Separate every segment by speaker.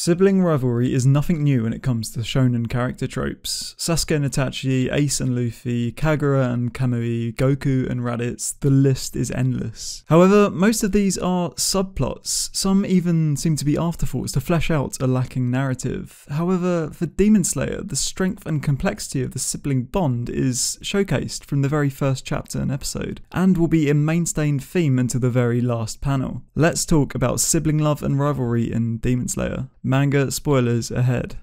Speaker 1: Sibling rivalry is nothing new when it comes to shonen character tropes. Sasuke and Itachi, Ace and Luffy, Kagura and Kamui, Goku and Raditz, the list is endless. However, most of these are subplots, some even seem to be afterthoughts to flesh out a lacking narrative. However, for Demon Slayer, the strength and complexity of the sibling bond is showcased from the very first chapter and episode, and will be a mainstay theme until the very last panel. Let's talk about sibling love and rivalry in Demon Slayer. Manga spoilers ahead.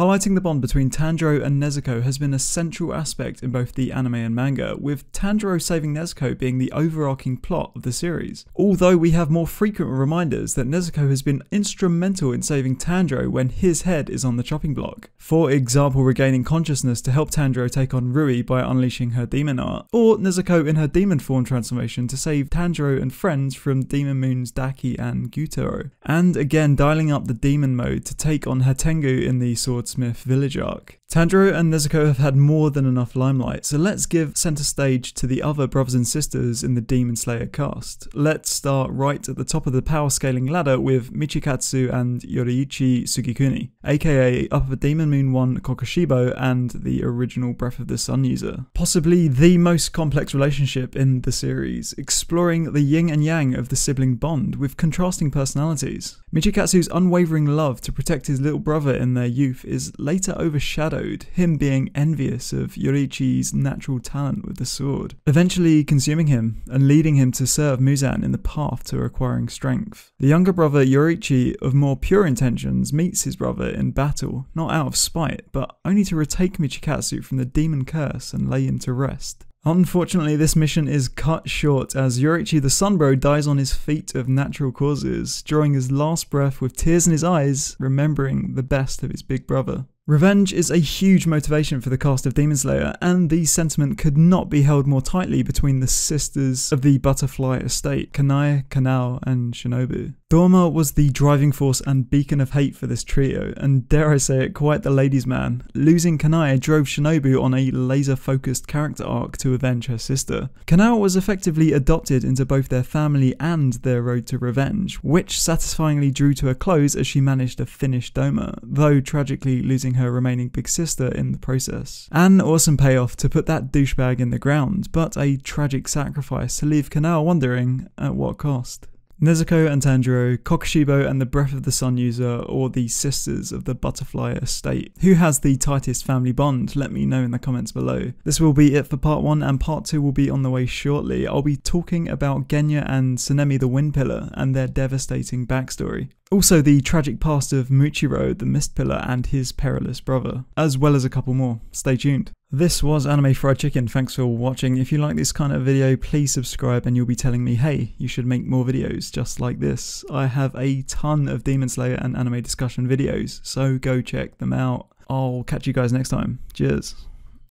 Speaker 1: Highlighting the bond between Tanjiro and Nezuko has been a central aspect in both the anime and manga, with Tanjiro saving Nezuko being the overarching plot of the series. Although we have more frequent reminders that Nezuko has been instrumental in saving Tanjiro when his head is on the chopping block. For example, regaining consciousness to help Tanjiro take on Rui by unleashing her demon art, or Nezuko in her demon form transformation to save Tanjiro and friends from Demon Moon's Daki and Gyutaro. And again, dialing up the demon mode to take on Hatengu in the Sword Swordsmith village arc. Tanjiro and Nezuko have had more than enough limelight, so let's give center stage to the other brothers and sisters in the Demon Slayer cast. Let's start right at the top of the power scaling ladder with Michikatsu and Yoriichi Tsugikuni, aka Upper Demon Moon 1 Kokushibo and the original Breath of the Sun user. Possibly the most complex relationship in the series, exploring the yin and yang of the sibling bond with contrasting personalities. Michikatsu's unwavering love to protect his little brother in their youth is later overshadowed, him being envious of Yoriichi's natural talent with the sword, eventually consuming him and leading him to serve Muzan in the path to acquiring strength. The younger brother Yoriichi, of more pure intentions, meets his brother in battle, not out of spite, but only to retake Michikatsu from the demon curse and lay him to rest. Unfortunately, this mission is cut short as Yoriichi the Sunbro dies on his feet of natural causes, drawing his last breath with tears in his eyes, remembering the best of his big brother. Revenge is a huge motivation for the cast of Demon Slayer, and the sentiment could not be held more tightly between the sisters of the Butterfly Estate, Kanae, Kanao, and Shinobu. Doma was the driving force and beacon of hate for this trio, and dare I say it, quite the ladies' man. Losing Kanae drove Shinobu on a laser focused character arc to avenge her sister. Kanao was effectively adopted into both their family and their road to revenge, which satisfyingly drew to a close as she managed to finish Doma, though tragically losing her remaining big sister in the process. An awesome payoff to put that douchebag in the ground, but a tragic sacrifice to leave Kanao wondering at what cost. Nezuko and Tanjiro, Kokushibo and the Breath of the Sun user, or the sisters of the Butterfly Estate. Who has the tightest family bond? Let me know in the comments below. This will be it for part 1 and part 2 will be on the way shortly. I'll be talking about Genya and Tsunemi the Wind Pillar and their devastating backstory. Also, the tragic past of Muichiro, the Mist Pillar, and his perilous brother, as well as a couple more. Stay tuned. This was Anime Fried Chicken. Thanks for watching. If you like this kind of video, please subscribe and you'll be telling me, hey, you should make more videos just like this. I have a ton of Demon Slayer and anime discussion videos, so go check them out. I'll catch you guys next time. Cheers.